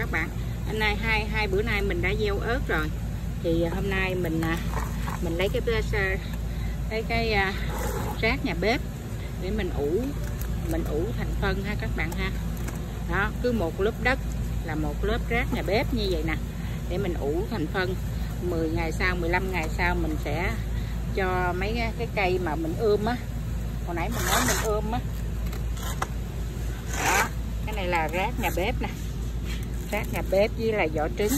các bạn. Hôm nay hai hai bữa nay mình đã gieo ớt rồi. Thì à, hôm nay mình à, mình lấy cái cái cái à, rác nhà bếp để mình ủ mình ủ thành phân ha các bạn ha. Đó, cứ một lớp đất là một lớp rác nhà bếp như vậy nè, để mình ủ thành phân. 10 ngày sau 15 ngày sau mình sẽ cho mấy cái cây mà mình ươm á. Hồi nãy mình nói mình ươm á. Đó, cái này là rác nhà bếp nè rác nhà bếp với là vỏ trứng.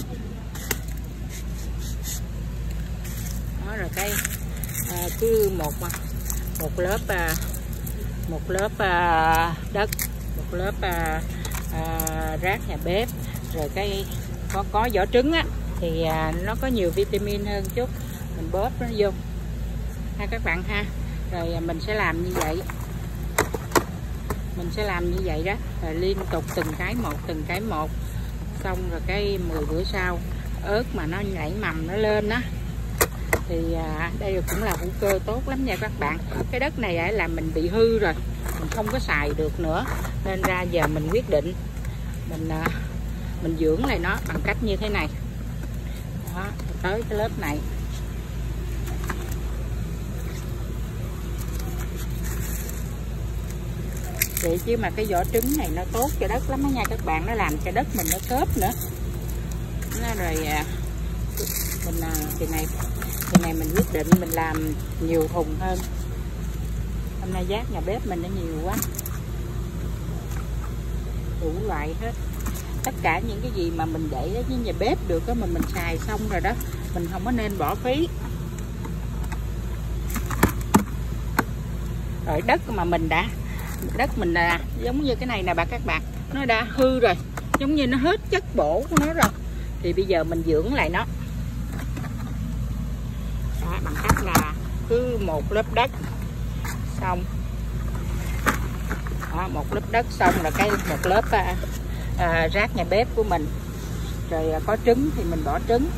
Đó rồi cái à, cứ một à, một lớp à, một lớp à, đất một lớp à, à, rác nhà bếp. Rồi cái có có vỏ trứng á thì à, nó có nhiều vitamin hơn chút. Mình bóp nó vô. Ha các bạn ha. Rồi à, mình sẽ làm như vậy. Mình sẽ làm như vậy đó. Rồi liên tục từng cái một từng cái một xong rồi cái 10 bữa sau ớt mà nó nảy mầm nó lên đó thì à, đây cũng là hữu cơ tốt lắm nha các bạn. Cái đất này là mình bị hư rồi mình không có xài được nữa nên ra giờ mình quyết định mình à, mình dưỡng lại nó bằng cách như thế này. Đó tới cái lớp này. Vậy chứ mà cái vỏ trứng này nó tốt cho đất lắm đó nha. Các bạn nó làm cho đất mình nó khớp nữa. Nó rồi à, mình à, thì này thì này mình quyết định mình làm nhiều thùng hơn. Hôm nay giác nhà bếp mình nó nhiều quá. Đủ loại hết. Tất cả những cái gì mà mình để với nhà bếp được á, mà mình xài xong rồi đó, mình không có nên bỏ phí. Rồi đất mà mình đã đất mình là giống như cái này nè bà các bạn. Nó đã hư rồi giống như nó hết chất bổ của nó rồi. Thì bây giờ mình dưỡng lại nó. Đó, bằng cách là cứ một lớp đất xong. Đó, một lớp đất xong là cái một lớp à, à, rác nhà bếp của mình. Rồi à, có trứng thì mình bỏ trứng.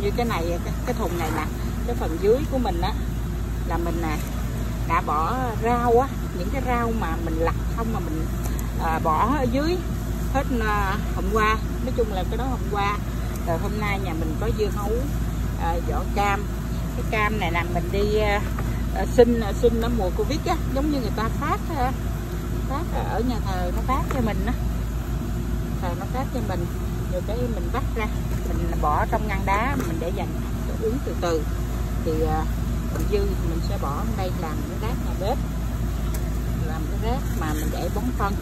Như cái này cái, cái thùng này nè cái phần dưới của mình á là mình nè đã bỏ rau á những cái rau mà mình lặt không mà mình à, bỏ ở dưới hết à, hôm qua. Nói chung là cái đó hôm qua. Rồi hôm nay nhà mình có dưa hấu à, vỏ cam. Cái cam này là mình đi à, à, xin à, xin nó mùa covid á giống như người ta phát à, phát ở nhà thờ nó phát cho mình á. Thờ nó phát cho mình rồi cái mình bắt ra mình bỏ trong ngăn đá mình để dành uống từ từ. Thì à, còn dư thì mình sẽ bỏ đây làm cái rác nhà bếp. Làm cái rác mà mình để bón phân.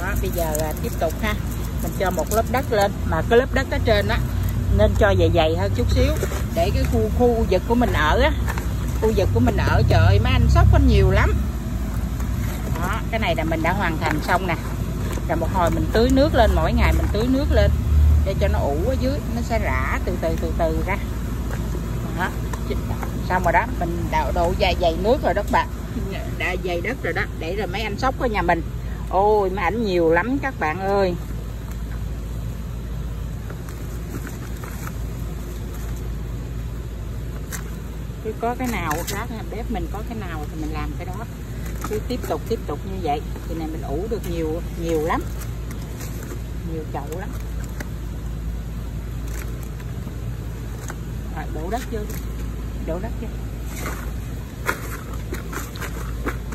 Đó, bây giờ là tiếp tục ha. Mình cho một lớp đất lên. Mà cái lớp đất ở trên á, nên cho dày dày hơn chút xíu. Để cái khu khu vực của mình ở á. Khu vực của mình ở, trời ơi, mấy anh sóc có nhiều lắm. Đó, cái này là mình đã hoàn thành xong nè. Rồi một hồi mình tưới nước lên, mỗi ngày mình tưới nước lên. Để cho nó ủ ở dưới, nó sẽ rã từ từ từ từ ra đó xong rồi đó mình đào độ dày dày nước rồi đó bạn. Đã dày đất rồi đó để rồi mấy anh sóc ở nhà mình. Ôi mấy ảnh nhiều lắm các bạn ơi. Cứ có cái nào rác bếp mình có cái nào thì mình làm cái đó. Cứ tiếp tục tiếp tục như vậy. Thì này mình ủ được nhiều nhiều lắm. Nhiều chậu lắm. Rồi đổ đất vô đổ đất vô.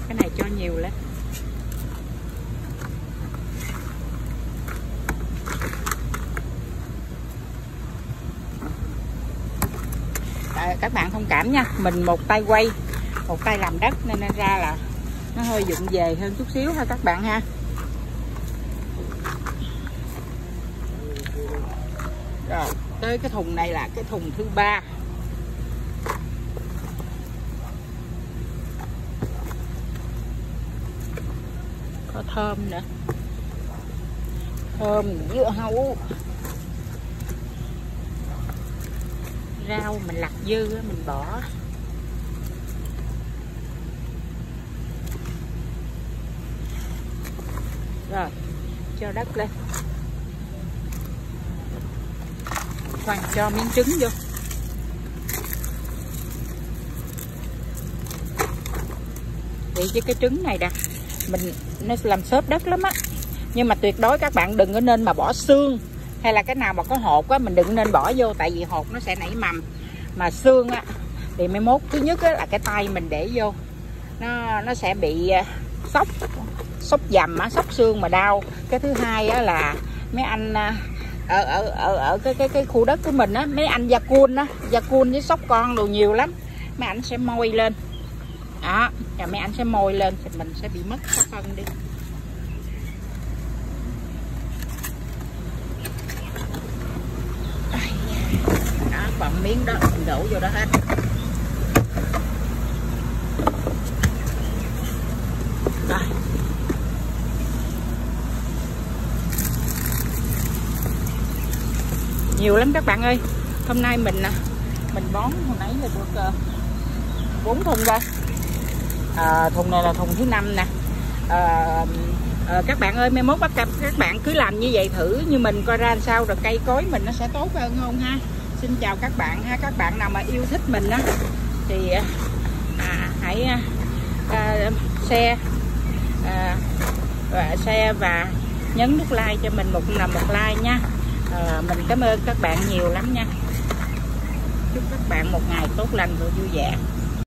Cái này cho nhiều lắm. à, các bạn thông cảm nha. Mình một tay quay một tay làm đất nên nên ra là nó hơi dụng về hơn chút xíu thôi các bạn ha. Rồi tới cái thùng này là cái thùng thứ ba. Có thơm nữa thơm dưa hấu. Rau mình lặt dư mình bỏ. Rồi, cho đất lên. Khoan cho miếng trứng vô. Vậy chứ cái trứng này đặt mình nó làm xốp đất lắm á. Nhưng mà tuyệt đối các bạn đừng có nên mà bỏ xương. Hay là cái nào mà có hột á mình đừng nên bỏ vô tại vì hột nó sẽ nảy mầm. Mà xương á thì mai mốt thứ nhất á, là cái tay mình để vô. Nó nó sẽ bị à, sốc sốc dầm á sốc xương mà đau. Cái thứ hai á là mấy anh à, ở ở ở ở cái cái cái khu đất của mình á mấy anh gia cun á gia cun với sóc con đồ nhiều lắm. Mấy anh sẽ môi lên đó và mấy anh sẽ môi lên thì mình sẽ bị mất cái phân đi. Đó còn miếng đó, mình đổ vô đó hết. Rồi. Nhiều lắm các bạn ơi. Hôm nay mình mình bón hồi nãy là được ờ, bốn thùng rồi à, thùng này là thùng thứ năm nè. À, à, các bạn ơi mai mốt bắt cặp các bạn cứ làm như vậy thử như mình coi ra sao rồi cây cối mình nó sẽ tốt hơn không ha? Xin chào các bạn ha các bạn nào mà yêu thích mình á thì à, à hãy à, à, share à, và share và nhấn nút like cho mình một là một like nha. À, mình cảm ơn các bạn nhiều lắm nha. Chúc các bạn một ngày tốt lành và vui vẻ.